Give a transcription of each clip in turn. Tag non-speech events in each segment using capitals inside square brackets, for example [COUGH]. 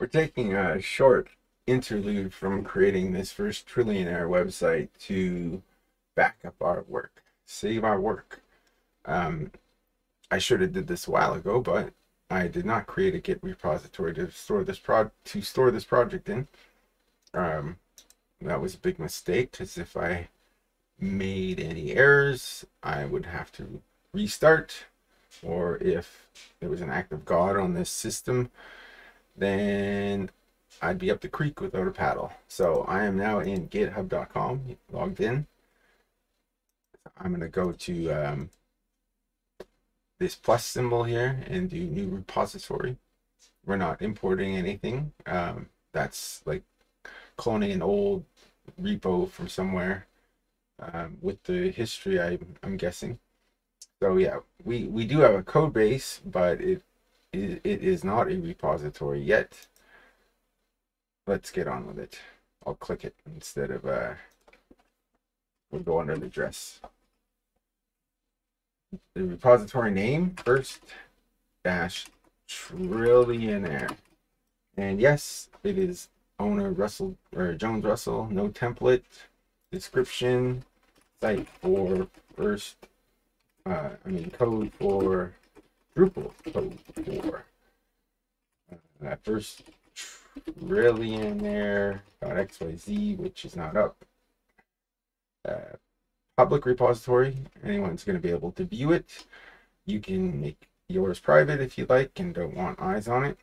We're taking a short interlude from creating this first trillionaire website to back up our work, save our work. Um, I should have did this a while ago, but I did not create a Git repository to store this prod to store this project in. Um, that was a big mistake because if I made any errors, I would have to restart. Or if there was an act of God on this system, then I'd be up the creek without a paddle. So I am now in github.com, logged in. I'm going to go to um, this plus symbol here and do new repository. We're not importing anything. Um, that's like cloning an old repo from somewhere um, with the history, I, I'm guessing. So yeah, we, we do have a code base, but it, it, is not a repository yet. Let's get on with it. I'll click it instead of, uh, we'll go under the address. The repository name first dash trillionaire. And yes, it is owner Russell or Jones Russell, no template, description, site for first, uh, I mean code for Drupal for uh, first XYZ, which is not up. Uh, public repository, anyone's going to be able to view it. You can make yours private if you like and don't want eyes on it.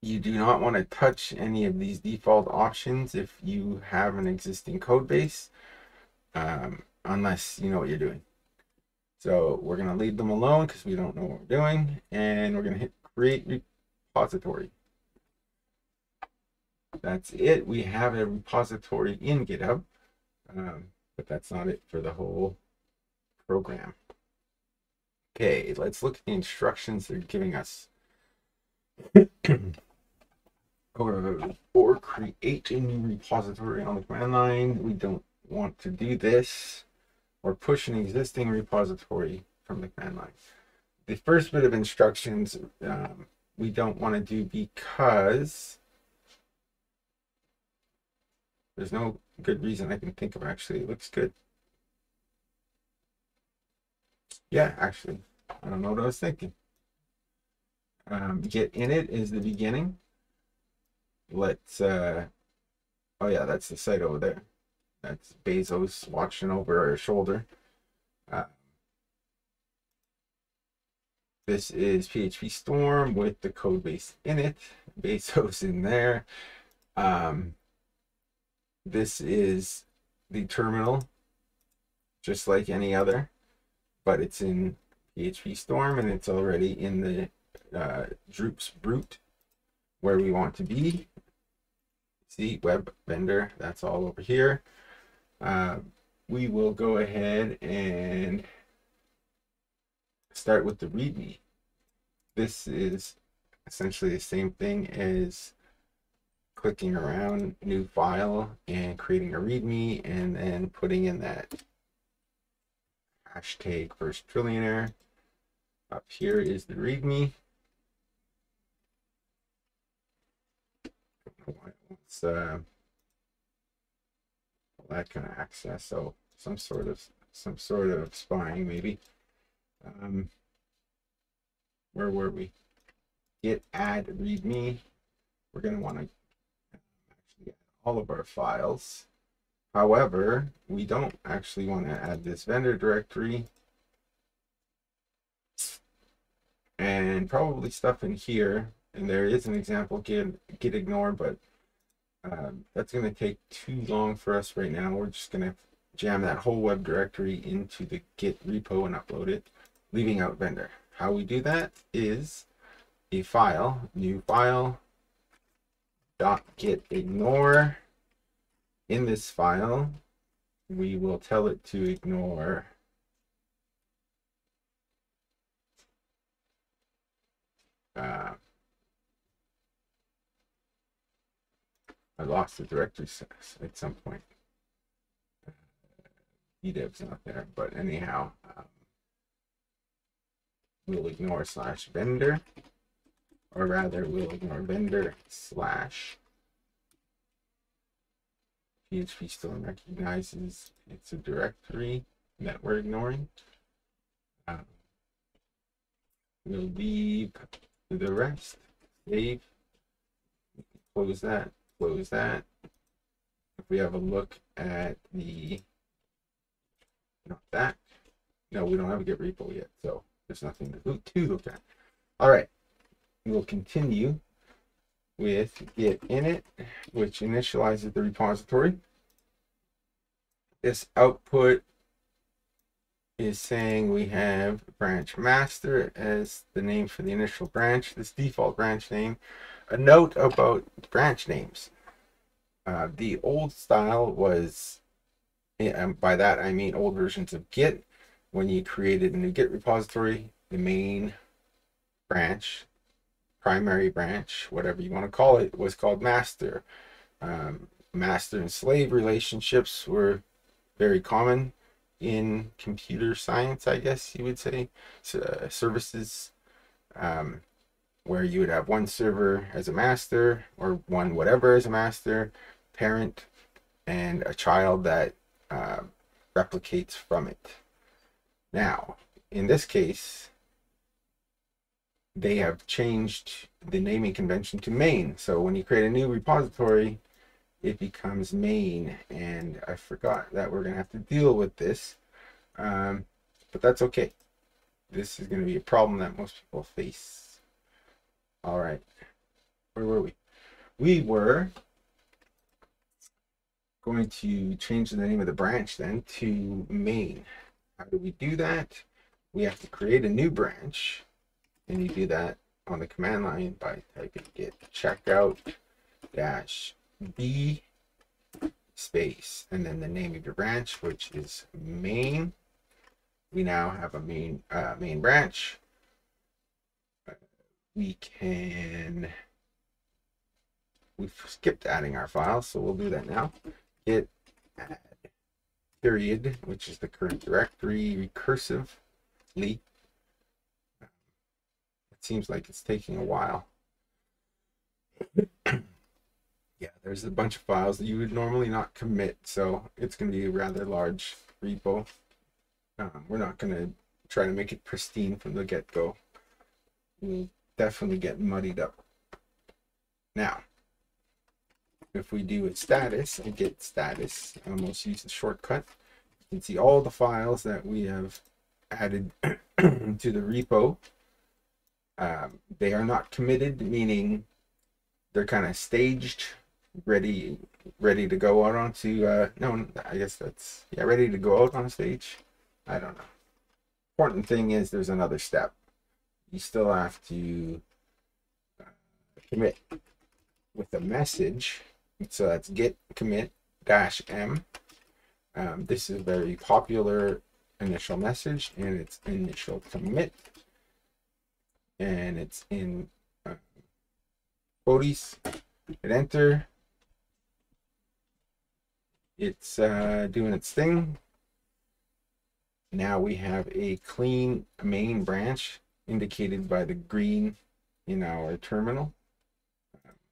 You do not want to touch any of these default options if you have an existing code base, um, unless you know what you're doing. So we're going to leave them alone because we don't know what we're doing. And we're going to hit create repository. That's it. We have a repository in GitHub, um, but that's not it for the whole program. Okay, let's look at the instructions they're giving us. [COUGHS] or create a new repository on the command line. We don't want to do this or push an existing repository from the command line. The first bit of instructions um, we don't want to do because there's no good reason I can think of actually. It looks good. Yeah, actually, I don't know what I was thinking. Um, git init is the beginning let's uh oh yeah that's the site over there that's bezos watching over our shoulder. Uh, this is php storm with the code base in it. [LAUGHS] Bezos in there. Um this is the terminal just like any other but it's in php storm and it's already in the uh, Drupal root where we want to be. See web vendor that's all over here uh, we will go ahead and start with the readme this is essentially the same thing as clicking around new file and creating a readme and then putting in that hashtag first trillionaire up here is the readme it's uh, that kind of access. So some sort of some sort of spying maybe. Um, where were we? Git add readme. We're going to want to actually all of our files. However, we don't actually want to add this vendor directory and probably stuff in here. And there is an example git, git ignore, but um, that's going to take too long for us right now. We're just going to jam that whole web directory into the Git repo and upload it, leaving out vendor. How we do that is a file, new file, dot git ignore. In this file, we will tell it to ignore uh, I lost the directory at some point. edev's not there, but anyhow, um, we'll ignore slash vendor. or rather we'll ignore vendor slash PHP still recognizes it's a directory that we're ignoring. Um, we'll leave the rest, save, close that, close that. If we have a look at the, not that, no, we don't have a Git repo yet, so there's nothing to, to look at. All right, we'll continue with git init, which initializes the repository. This output is saying we have branch master as the name for the initial branch, this default branch name. A note about branch names. Uh, the old style was, and by that I mean old versions of Git, when you created a new Git repository, the main branch, primary branch, whatever you want to call it, was called master. Um, master and slave relationships were very common in computer science, I guess you would say, so, uh, services, um, where you would have one server as a master or one whatever as a master, parent, and a child that uh, replicates from it. Now, in this case, they have changed the naming convention to main. So when you create a new repository, it becomes main. And I forgot that we're going to have to deal with this. Um, but that's okay. This is going to be a problem that most people face. All right. Where were we? We were going to change the name of the branch then to main. How do we do that? We have to create a new branch and you do that on the command line by typing git checkout dash b space and then the name of your branch which is main we now have a main uh, main branch we can we've skipped adding our files so we'll do that now git add period which is the current directory recursively It seems like it's taking a while. [CLEARS THROAT] yeah, there's a bunch of files that you would normally not commit, so it's going to be a rather large repo. Um, we're not going to try to make it pristine from the get-go. We'll definitely get muddied up. Now, if we do a status and git status, I almost use the shortcut. You can see all the files that we have added [CLEARS THROAT] to the repo um, they are not committed, meaning they're kind of staged, ready, ready to go out onto. Uh, no, I guess that's yeah, ready to go out on stage. I don't know. Important thing is there's another step. You still have to uh, commit with a message. So that's git commit dash m. Um, this is a very popular initial message and it's initial commit and it's in uh, quotes. Hit enter. It's uh, doing its thing. Now we have a clean main branch indicated by the green in our terminal.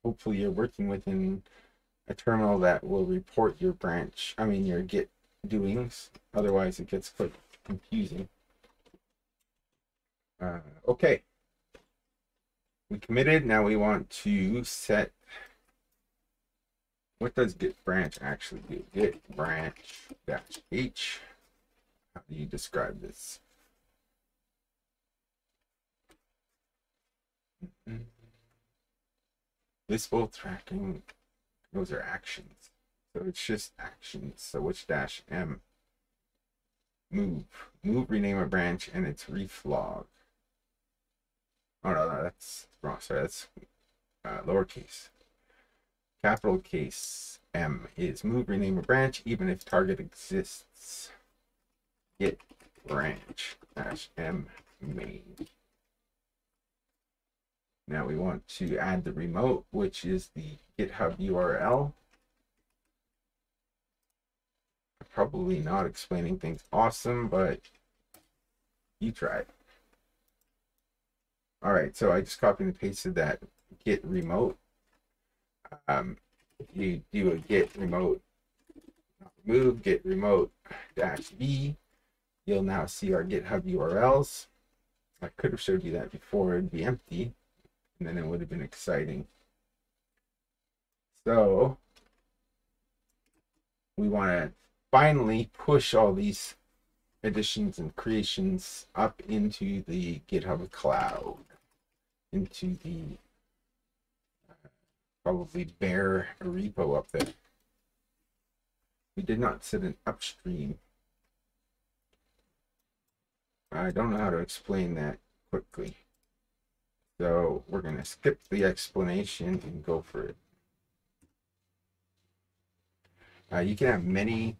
hopefully you're working within a terminal that will report your branch, I mean your git doings. Otherwise it gets quite confusing. Uh, okay we committed. Now we want to set, what does git branch actually do? Git branch dash h. How do you describe this? This both tracking, those are actions. So it's just actions. So which dash m? Move. Move rename a branch and it's reflog. Oh no, no that's wrong. Sorry, that's uh, lowercase. Capital case M is move, rename a branch, even if target exists. Git branch dash M main. Now we want to add the remote, which is the GitHub URL. Probably not explaining things awesome, but you try. All right, so I just copied and pasted that git remote. Um, you do a git remote remove git remote dash v. You'll now see our GitHub URLs. I could have showed you that before it'd be empty, and then it would have been exciting. So we want to finally push all these additions and creations up into the GitHub cloud, into the uh, probably bare repo up there. We did not set an upstream. I don't know how to explain that quickly. So we're going to skip the explanation and go for it. Uh, you can have many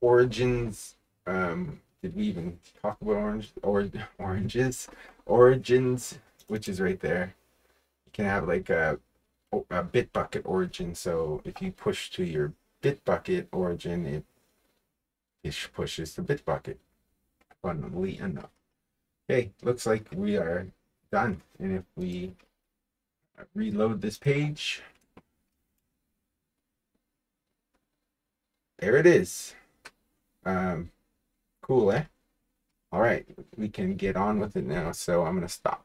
origins. Um, did we even talk about orange or [LAUGHS] oranges? Origins, which is right there. You can have like a, a Bitbucket origin. So if you push to your Bitbucket origin, it, it pushes the Bitbucket. Funnily enough. Okay, looks like we are done. And if we reload this page, there it is. Um, cool, eh? All right, we can get on with it now. So I'm going to stop.